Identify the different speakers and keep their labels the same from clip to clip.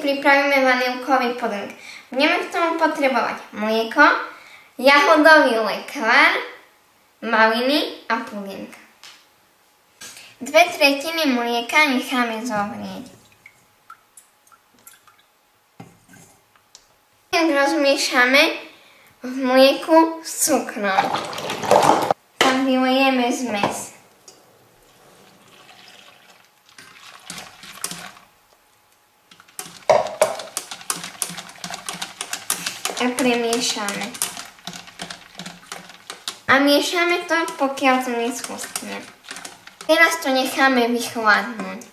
Speaker 1: pripravíme vanilkový puding. Budeme k tomu potrebovať mlieko, jahodový lekvár, maliny a puding. Dve tretiny mlieka necháme zovrieť. Rozmiešame v mlieku s cukrom. Tam vylejeme zmes. A premiešame. A miešame to, pokiaľ to neschustne. Teraz to necháme vychladnúť.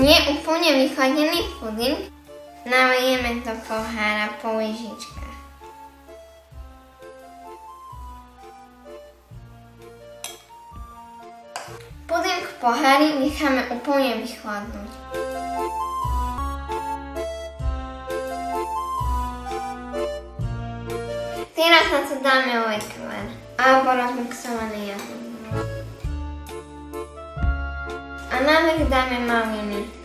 Speaker 1: Nie úplne vychladený puding nalejeme do pohára po lyžičkách. Puding v pohári necháme úplne vychladnúť. Teraz na to dáme lekvár alebo rozmixované jahody. A na vrch dáme maliny.